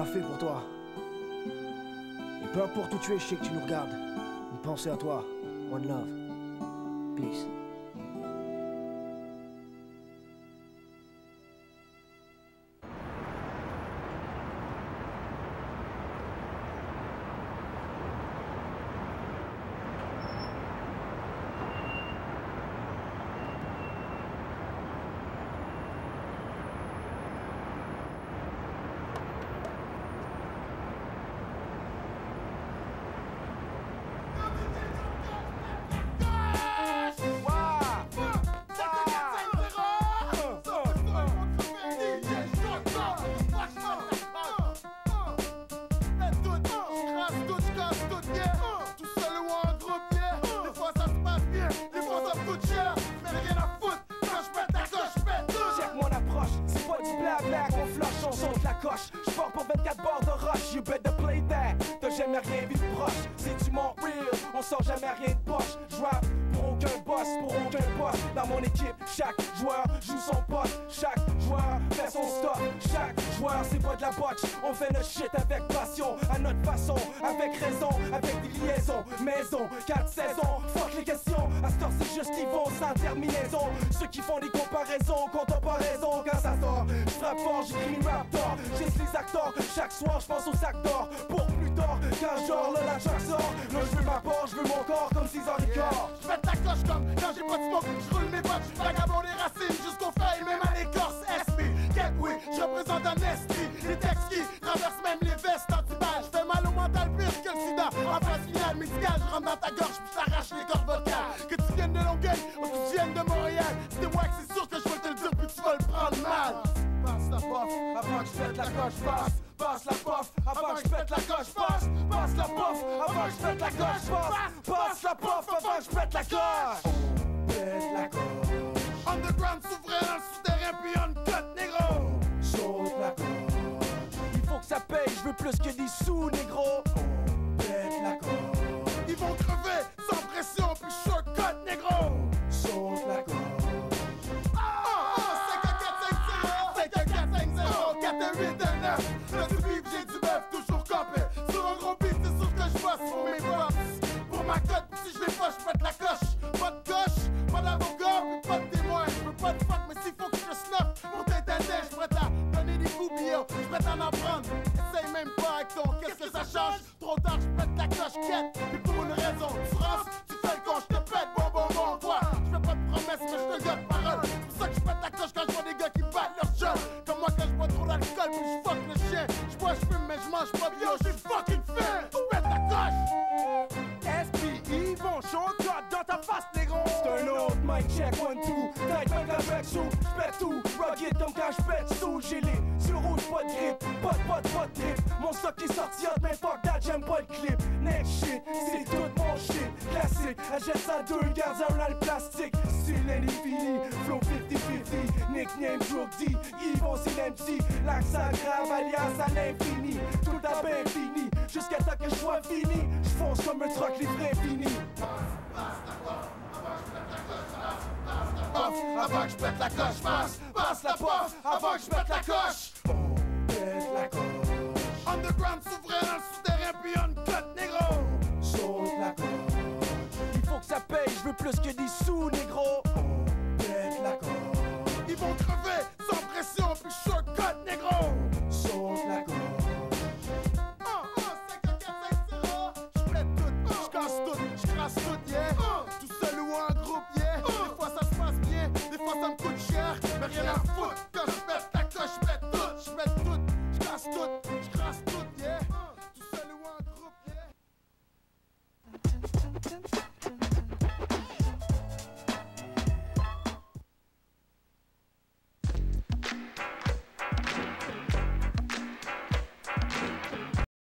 l'a fait pour toi. Et peu importe où tu es, je sais que tu nous regardes. Une pensée à toi. One love. Peace. On saute la coche. Je pars pour 24 bords de roche, you better play that. T'as jamais rien vu de proche, c'est du mon real, on sort jamais rien de poche. J'rappe pour aucun boss, pour aucun boss. Dans mon équipe, chaque joueur joue son poste, chaque de la botch, on fait notre shit avec passion, à notre façon, avec raison, avec des liaisons. Maison, 4 saisons, fuck les questions. À ce temps, c'est juste qu'ils vont sans terminaison. Ceux qui font des comparaisons, quand t'as pas raison, quand ça sort. J'frappe fort, j'écris mes rap d'or. J'laisse les acteurs, chaque soir, j'pense au sac d'or. Pour plus tard, quand genre, là, la chaque sort. Là, j'veux ma part, j'veux mon corps comme 6 heures et quart. J'pète la cloche comme quand j'ai pas de smoke J'roule mes bottes, vagabond des racines jusqu'au fail Même à l'écorce, SP, Gateway J'représente un esprit, En phase finale médicale, j'rentre dans ta gorge puis j'arrache les cordes vocales. Que tu viennes de Longueuil ou que tu viennes de Montréal. T'es wack, c'est sûr que je vais te le dire puis tu vas le prendre mal. Passe la pof, avant que j'pète la coche, passe. Passe la pof, avant que j'pète la coche, passe. Passe la pof, avant que j'pète la coche, passe. Passe la pof, avant que j'pète la coche Pète la coche. Underground souverain souterrain puis on cut négro. Saute la coche. Il faut que ça paye, je veux plus que des sous, négro Ils vont crever sans pression puis shortcut négro. Saute la coche Le du bif, j'ai du d'alcool, puis je fuck le chien. Je bois, je fume, mais je mange pas bio, je fucking faim Je pète la coche SPI vont shortcut dans ta face, négro. C'est un autre mic check, one, two. Tight, mec avec sous, j'pète tout. Rugged comme quand j'pète sous J'ai les sur rouge, pas de grip Pas de, pas de, pas de trip Mon stock est sorti hot, mais fuck that, j'aime pas le clip. Next shit, c'est tout mon shit. Classique, achète ça deux, garde un dans 50-50 Nickname D, Yvon c'est l'MC L'accent grave, alias à l'infini. Tout à bien fini, jusqu'à temps que je sois fini. J'fonce comme un truck, les vrais finis. Off, avant que je pète la coche, passe, passe la pof, avant que je pète la coche. Pète la coche, Underground souverain dans le souterrain puis on cut négro. Saute la coche. Il faut que ça paye, je veux plus que